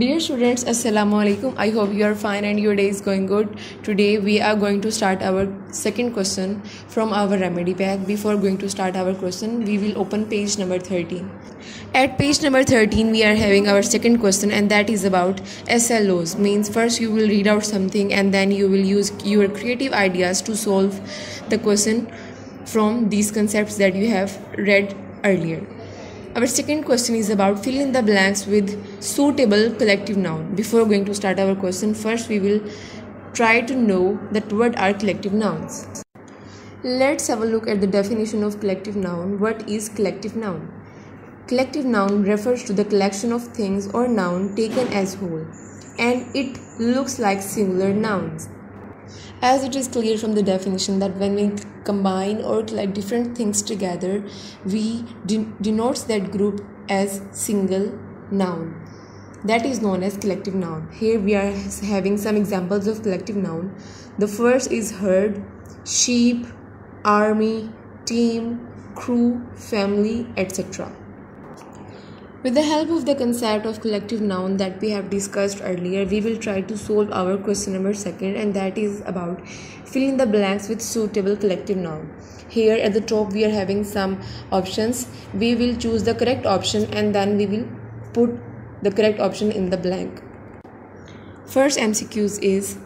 Dear students, Assalamu alaikum. I hope you are fine and your day is going good. Today we are going to start our second question from our remedy pack. Before going to start our question, we will open page number 13. At page number 13, we are having our second question and that is about SLOs. Means first you will read out something and then you will use your creative ideas to solve the question from these concepts that you have read earlier. Our second question is about fill in the blanks with suitable collective noun. Before going to start our question, first we will try to know that what are collective nouns. Let's have a look at the definition of collective noun. What is collective noun? Collective noun refers to the collection of things or noun taken as whole, and it looks like singular nouns as it is clear from the definition that when we combine or collect different things together we de- denotes that group as single noun. That is known as collective noun. Here we are having some examples of collective noun. The first is herd sheep army team crew family etc with the help of the concept of collective noun that we have discussed earlier, we will try to solve our question number second and that is about fill in the blanks with suitable collective noun. Here at the top we are having some options. We will choose the correct option and then we will put the correct option in the blank. First MCQs is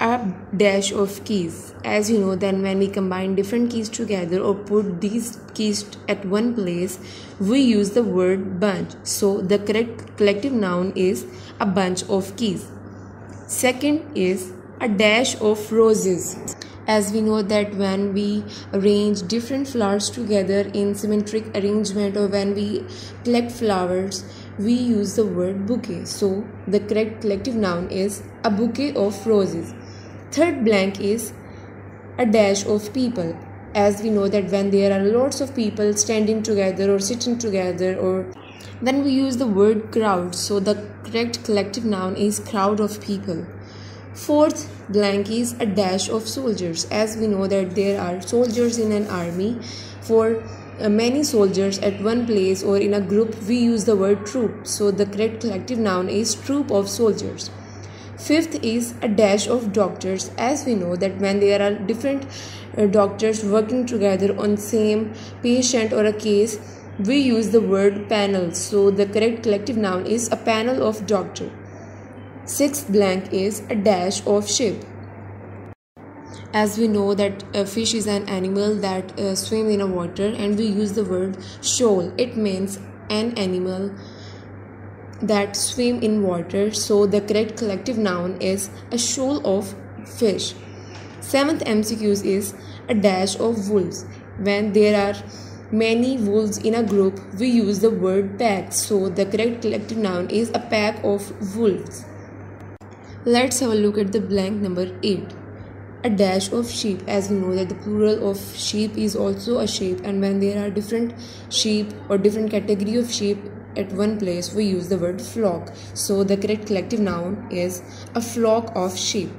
a dash of keys. As you know then when we combine different keys together or put these keys at one place we use the word bunch. So the correct collective noun is a bunch of keys. Second is a dash of roses. As we know that when we arrange different flowers together in symmetric arrangement or when we collect flowers we use the word bouquet. So the correct collective noun is a bouquet of roses. Third blank is a dash of people. As we know that when there are lots of people standing together or sitting together or then we use the word crowd so the correct collective noun is crowd of people. Fourth blank is a dash of soldiers. As we know that there are soldiers in an army for many soldiers at one place or in a group we use the word troop. So the correct collective noun is troop of soldiers. Fifth is a dash of doctors. As we know that when there are different uh, doctors working together on same patient or a case we use the word panel. So the correct collective noun is a panel of doctor. Sixth blank is a dash of ship as we know that a fish is an animal that uh, swims in a water and we use the word shoal it means an animal that swim in water, so the correct collective noun is a shoal of fish. Seventh MCQs is a dash of wolves. When there are many wolves in a group, we use the word pack, so the correct collective noun is a pack of wolves. Let's have a look at the blank number 8 a dash of sheep. As we know that the plural of sheep is also a sheep and when there are different sheep or different category of sheep at one place we use the word flock. So the correct collective noun is a flock of sheep.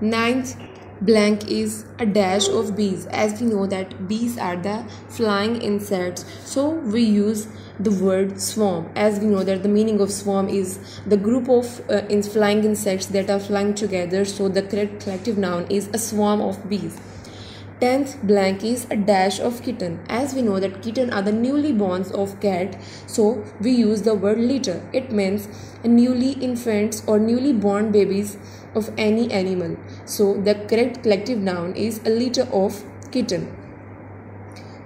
Ninth blank is a dash of bees as we know that bees are the flying insects so we use the word swarm as we know that the meaning of swarm is the group of uh, in flying insects that are flying together so the correct collective noun is a swarm of bees Tenth blank is a dash of kitten. As we know that kitten are the newly borns of cat, so we use the word litter. It means newly infants or newly born babies of any animal. So the correct collective noun is a litter of kitten.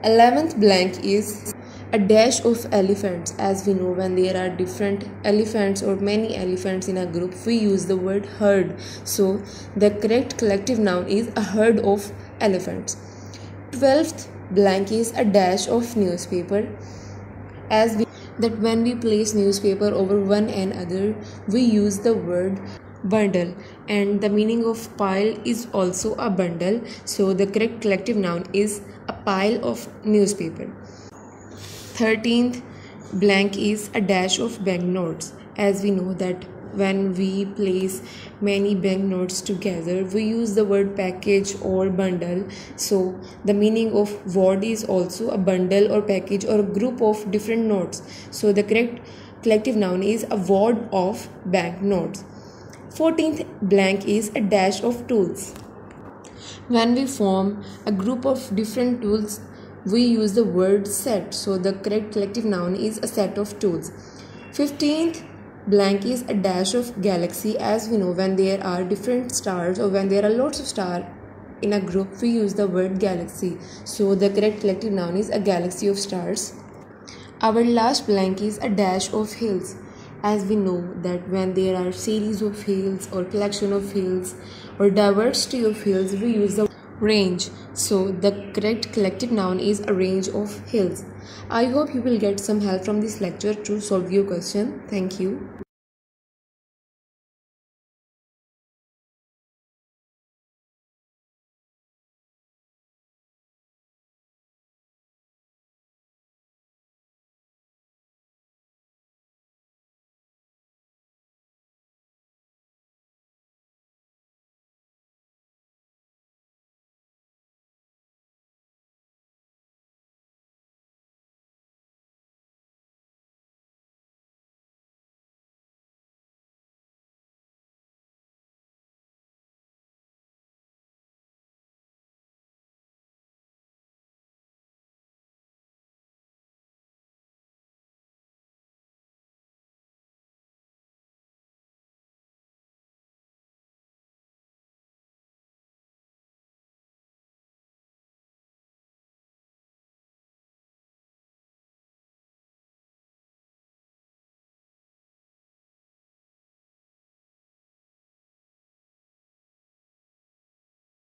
Eleventh blank is a dash of elephants as we know when there are different elephants or many elephants in a group we use the word herd so the correct collective noun is a herd of elephants. Twelfth blank is a dash of newspaper as we that when we place newspaper over one another we use the word bundle. And the meaning of pile is also a bundle. So the correct collective noun is a pile of newspaper. 13th blank is a dash of banknotes as we know that when we place many banknotes together we use the word package or bundle. So the meaning of word is also a bundle or package or a group of different notes. So the correct collective noun is a wad of banknotes. 14th blank is a dash of tools. When we form a group of different tools, we use the word set. So the correct collective noun is a set of tools. 15th blank is a dash of galaxy as we know when there are different stars or when there are lots of stars in a group we use the word galaxy so the correct collective noun is a galaxy of stars our last blank is a dash of hills as we know that when there are series of hills or collection of hills or diversity of hills we use the range. So the correct collective noun is a range of hills i hope you will get some help from this lecture to solve your question. Thank you